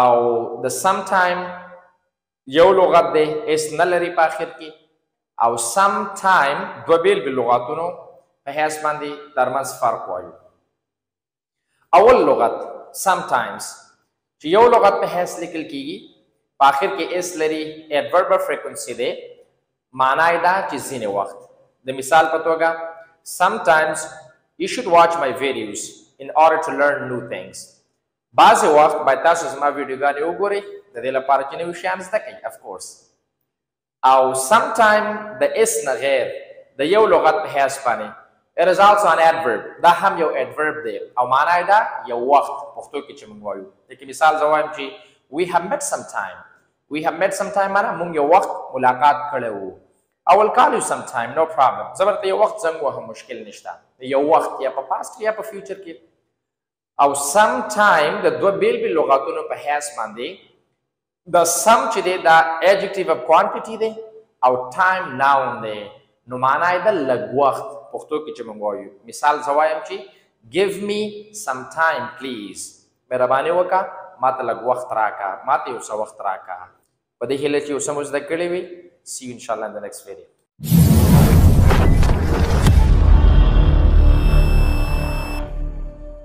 او د سم ټایم یو لغت دی اس نه لري په اخر کې او سم ټایم دوه بیل بیل لغاتونو په حیث باندې ترمنځ فرق وایو اول لغت سم ټایمز چې یو لغت په حیث لیکل کیږي په اخر کې اس لري ایډورب فریکونسي دی معنی دا چې ځینې وخت د مثال په توګه سم ټایمز یو شوډ واچ مای ویډیوز ان اورډر ټو لرن نیو ثینګز بعضې وخت باید تاسو زما ویډیوګانې وګورئ د دې لپاره چې نوي شیان زده کړئ اف کورس او سم ټایم د اس نه غیر د یو لغت په حیث باندې It is also an adverb. دا هم یو adverb دی او معنا یې دا یو وخت پښتو کې چې موږ وایو. لکه مثال زه وایم چې we have met some time. We have met some time معنا موږ یو وخت ملاقات کړی وو. I will call you some time no problem. زه ورته یو وخت زنګ وهم مشکل نشته. یو وخت یا په past کې یا په future کې او سم ټایم د دوه بیل بیل لغاتونو په حیث باندې د سم چې دی دا ایجکټیو اف کوانټیټي دی او ټایم ناون دی نو معنا یې د لږ وخت پښتو کې چې موږ وایو مثال زه وایم چې ګیو می سم ټایم پلیز مهرباني وکړه ما ته لږ وخت راکړه ما ته یو څه وخت راکړه په دې هیله چې یو څه مو زده کړي وي سی یو انشاءالله ان د نیکسټ ویډیو